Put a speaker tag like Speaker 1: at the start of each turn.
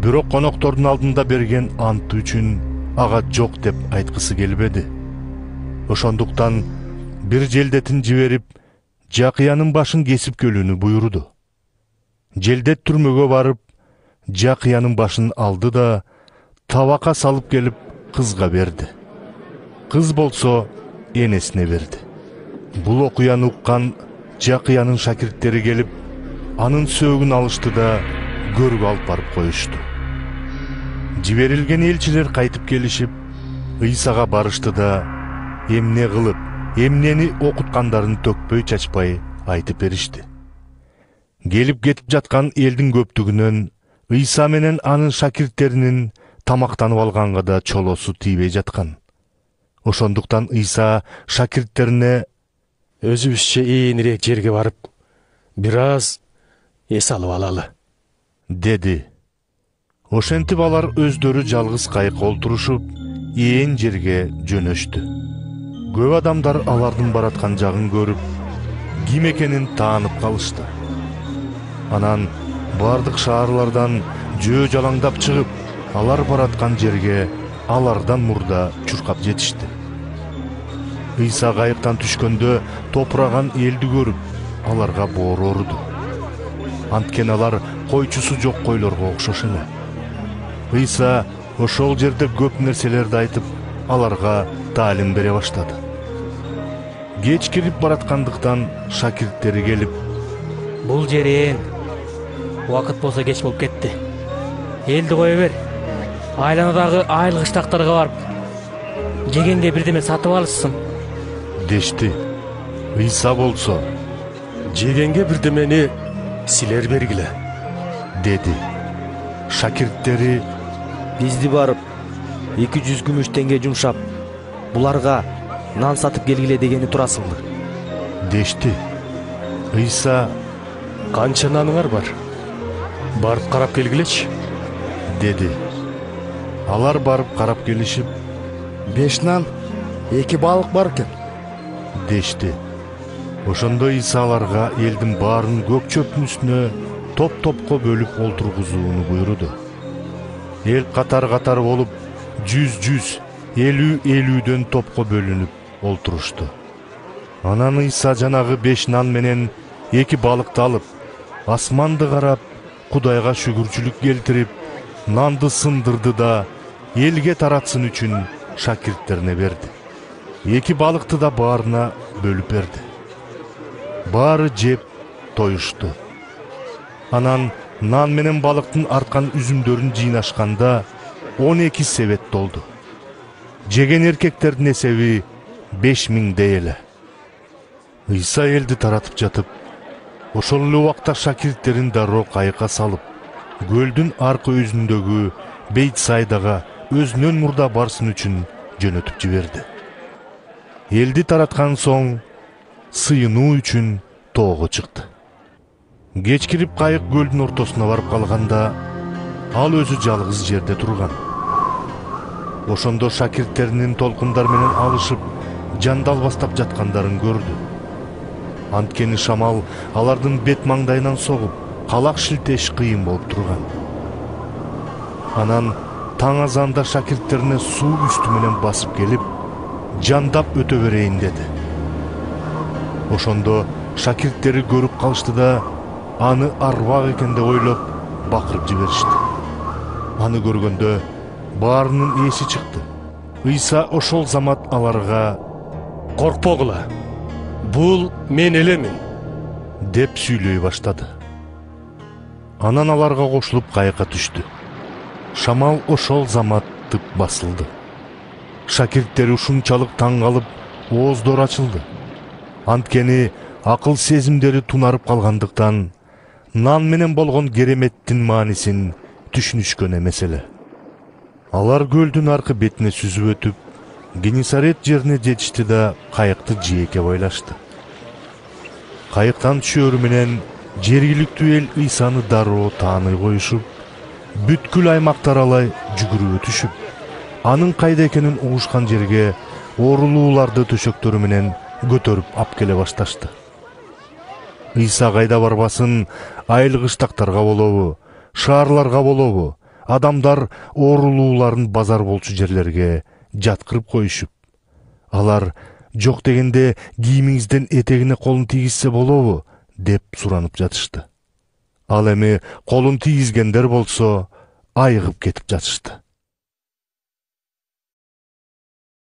Speaker 1: бирок коноктордун алдында берген анты үчүн ага жок деп айткысы келбеди ошондуктан бир желдетин жиберип жакыянын башын кесип келүүнү буйруду. Желдет түрмөгө барып жакыянын башын алды да табакка салып келип кызга берди. Кыз болсо энесине берди. Бул окуяны уккан жакыянын шакирттери келип анын сөөгүн алышты да көргө алып барып коюшту жиберилген элчилер кайтып келишип ыйсага барышты да эмне кылып эмнени окуткандарын төкпөй чачпай айтып беришти келип кетип жаткан элдин көптүгүнөн ыйса менен анын шакирттеринин тамактанып алганга да чолосу тийбей жаткан ошондуктан ыйса шакирттерине
Speaker 2: өзүбүзчө ийинирээк жерге барып бир аз эс алып алалы.
Speaker 1: Деди ошентип алар өздөрү жалгыз кайыкка олтурушуп ээн жерге жөнөштү. Көп адамдар алардын бараткан жагын көрүп ким экенин таанып калышты. Анан бардык шаарлардан жөө жалаңдап чыгып алар бараткан жерге алардан мурда чуркап жетишти. Ыйса кайыктан түшкөндө топураган элди көрүп аларга боору ооруду анткени алар койчусу жок койлорго окшош эле ыйса ошол жерде көп нерселерди айтып аларга таалим бере баштады. Кеч кирип бараткандыктан шакирттери келип
Speaker 3: бул жер ээн убакыт болсо кеч болуп кетти элди кое бер. Айланадагы айыл кыштактарга барып жегенге бирдеме сатып алышсын
Speaker 1: дешти ыйса болсо
Speaker 2: жегенге бирдемени силер бергиле
Speaker 1: деди шакирттери
Speaker 4: бизди барып эки жүз күмүш теңге жумшап буларга нан сатып келгиле дегени турасыңбы
Speaker 1: дешти ыйса
Speaker 2: канча наныңар бар барып карап келгилечи
Speaker 1: деди алар барып карап келишип
Speaker 5: беш нан эки балык бар экен
Speaker 1: дешти ошондо ыйса аларга элдин баарын көк чөптүн үстүнө топ топко бөлүп олтургузууну буйруду эл катар катар болуп жүз жүз элүү элүүдөн топко бөлүнүп олтурушту анан ыйса жанагы беш нан менен эки балыкты алып асманды карап кудайга шүгүрчүлүк келтирип нанды сындырды да элге таратсын үчүн шакирттерине берди эки балыкты да баарына бөлүп берди баары жеп тоюшту анан нан менен балыктын арткан үзүмдөрүн жыйнашканда он эки себет толду. Жеген эркектердин эсеби беш миңдей эле ыйса элди таратып жатып ошол эле убакта шакирттерин дароо кайыкка салып көлдүн аркы өзүндөгү бейтсайдага өзүнөн мурда барсын үчүн жөнөтүп жиберди. Элди тараткан соң сыйынуу үчүн тоого чыкты. Кечкирип кайык көлдүн ортосуна барып калганда ал өзү жалгыз жерде турган. Ошондо шакирттеринин толкундар менен алышып жандал бастап жаткандарын көрдү. Анткени шамал алардын бет маңдайынан согуп калак шилтеш кыйын болуп турган. Анан таң азанда шакирттерине суу үстү менен басып келип жандап өтө берейин деди. Ошондо шакирттери көрүп калышты да аны арбак экен деп ойлоп бакырып жиберишти аны көргөндө баарынын ээси чыкты ыйса ошол замат аларга
Speaker 2: коркпогула бул мен элемин
Speaker 1: деп сүйлөй баштады анан аларга кошулуп кайыкка түштү шамал ошол замат тып басылды. Шакирттери ушунчалык таң калып ооздору ачылды. Анткени акыл сезимдери тунарып калгандыктан нан менен болгон кереметтин маанисин түшүнүшкөн эмес эле алар көлдүн аркы бетине сүзүп өтүп генисарет жерине жетишти да кайыкты жээкке бойлашты кайыктан түшөөрү менен жергиликтүү эл ыйсаны дароо тааный коюшуп бүткүл аймактар аралай жүгүрүп өтүшүп анын кайда экенин угушкан жерге оорулууларды төшөктөрү менен көтөрүп ап келе башташты ыйса кайда барбасын? Айыл кыштактарга болобу шаарларга болобу. Адамдар оорулууларын базар болчу жерлерге жаткырып коюшуп. Алар жок дегенде кийимиңизден этегине колун тийгизсе болобу? деп суранып жатышты. Ал эми колун тийгизгендер болсо айыгып кетип жатышты